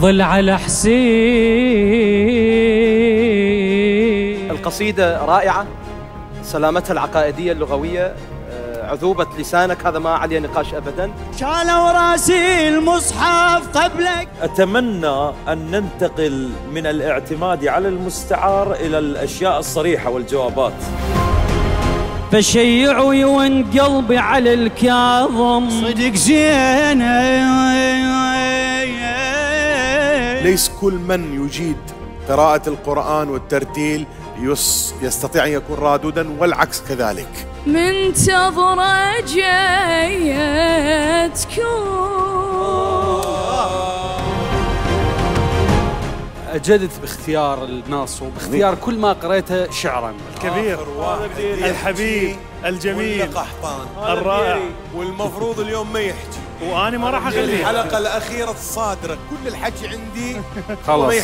ظل على حسين. القصيدة رائعة سلامتها العقائدية اللغوية آه، عذوبة لسانك هذا ما عليه نقاش أبدا. شالوا راسي المصحف قبلك. أتمنى أن ننتقل من الاعتماد على المستعار إلى الأشياء الصريحة والجوابات. فشيعوا يون قلبي على الكاظم. صدق زين ليس كل من يجيد قراءة القرآن والترتيل يس يستطيع أن يكون رادودا والعكس كذلك. منتظرة جايتكم أجدت باختيار النص وباختيار كل ما قريته شعرا. كبير. الحبيب الجميل. قحطان الرائع. والمفروض اليوم ما يحكي. وأنا ما راح اخليه الحلقة الأخيرة الصادرة. كل الحكي عندي. خلاص.